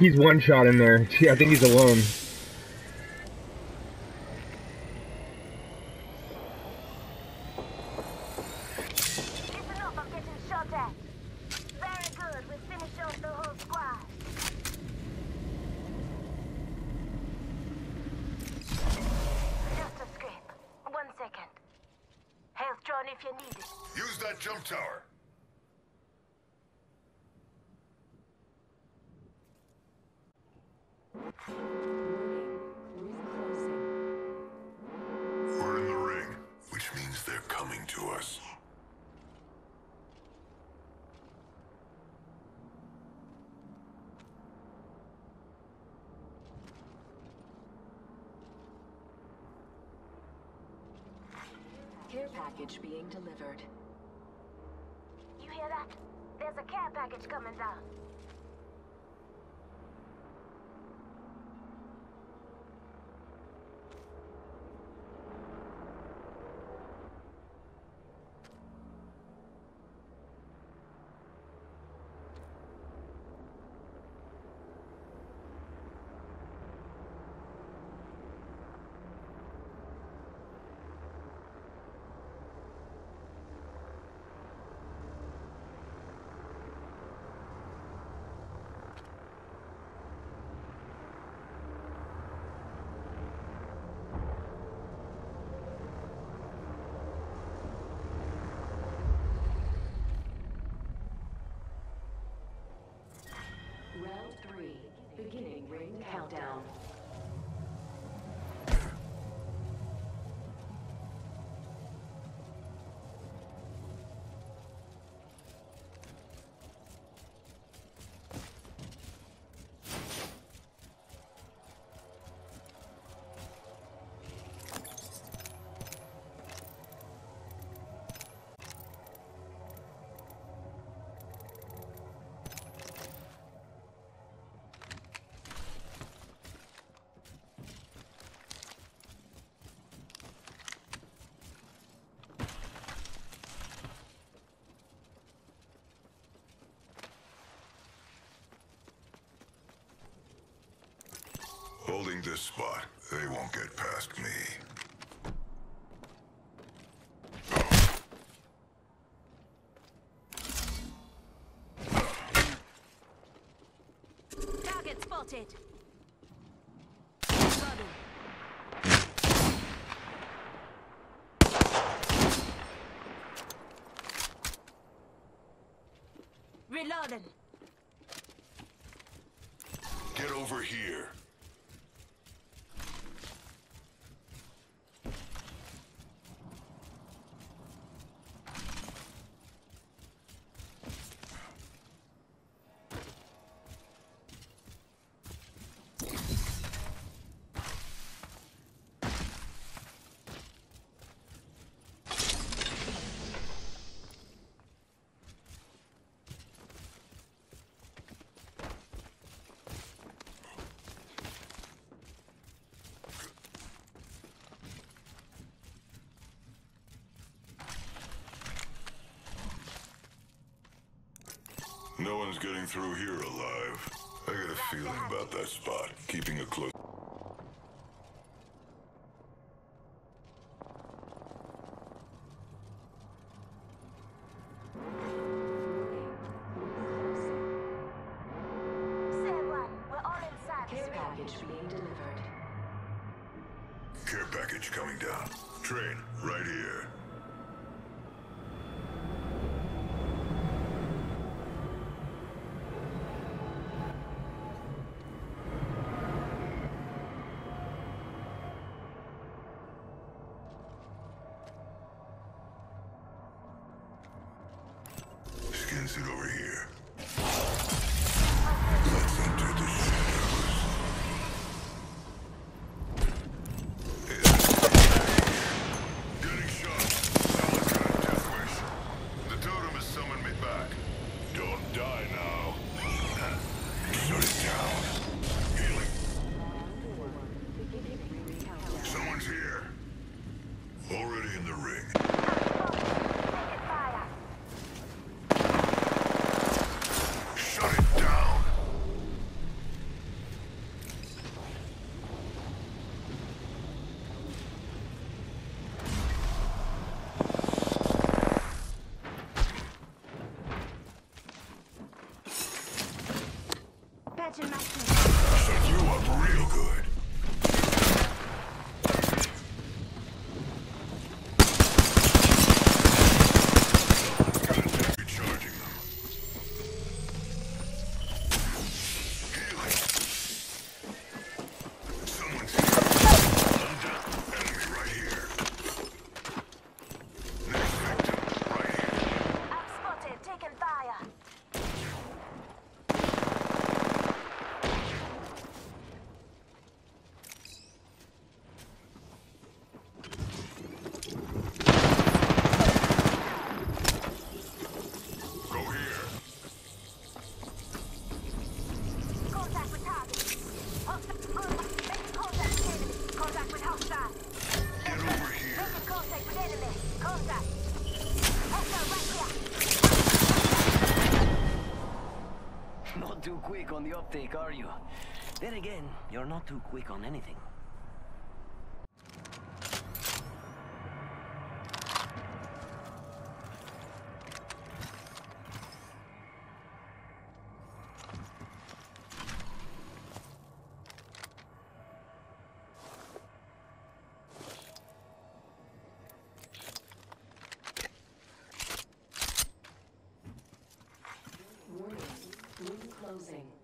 He's one shot in there. Gee, I think he's alone. Listen up, I'm getting shot at. Very good, we finished off the whole squad. Just a scrape. One second. Health drone if you need it. Use that jump tower. We're in the ring, which means they're coming to us. Care package being delivered. You hear that? There's a care package coming down. Holding this spot, they won't get past me. Target spotted. Reloading. Get over here. No one's getting through here alive. I got a feeling about that spot. Keeping a close. Say one, we're all inside this Care package being delivered. Care package coming down. Train, right here. Skin suit over here. Messiah. On the uptake, are you? Then again, you're not too quick on anything. Closing.